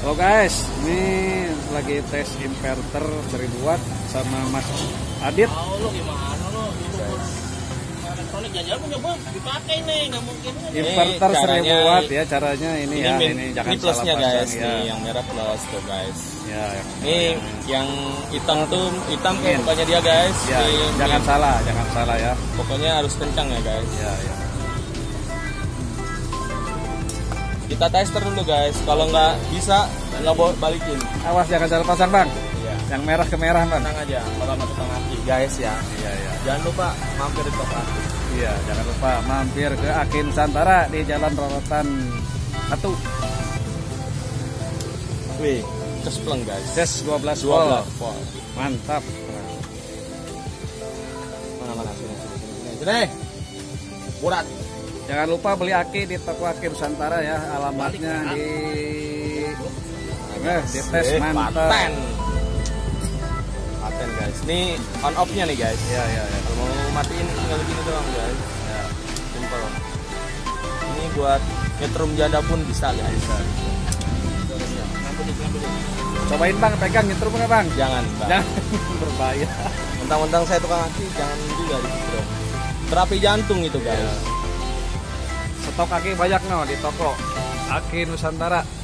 Halo guys, ini lagi tes inverter 1000 watt sama Mas Adit. Tahu lu gimana lu? Elektronik jajal punya bang dipakai nih, nggak mungkin kan? Inverter caranya- 1000 watt ya caranya ini, ya, min- ini jangan ini plusnya salah guys, pasang ya. nih yang merah plus tuh guys. Ya, yang, Ini yang hitam tuh hitam tuh Min. mukanya dia guys. ya, Ini jangan salah, jangan salah ya. Pokoknya harus kencang ya guys. Ya, ya. Kita tester dulu guys. Kalau nggak bisa nggak boleh balikin. Awas jangan salah pasang bang. Iya. Yang merah ke merah bang. Tenang aja kalau nggak tukang aki guys ya. Iya, iya. Jangan lupa mampir di toko aki. Iya, jangan lupa mampir ke Akin Nusantara di Jalan Rorotan 1. Wih, cespleng guys. Tes 12 12 volt. Mantap. Mana mana sini sini sini. sini. Sini. Burat. Jangan lupa beli aki di toko Akin Nusantara ya. Alamatnya di Eh, di tes Eh, mantap. Paten. Paten guys. Ini on off-nya nih guys. Iya, iya, iya. Kalau mau matiin tinggal begini doang guys. Ya, simple. Ini buat nyetrum janda pun bisa guys. Bisa. Cobain Bang, pegang nyetrum nggak Bang? Jangan, Bang. Jangan berbahaya. Mentang-mentang saya tukang aki, jangan juga gitu. Terapi jantung itu guys. Stok aki banyak no di toko Aki Nusantara.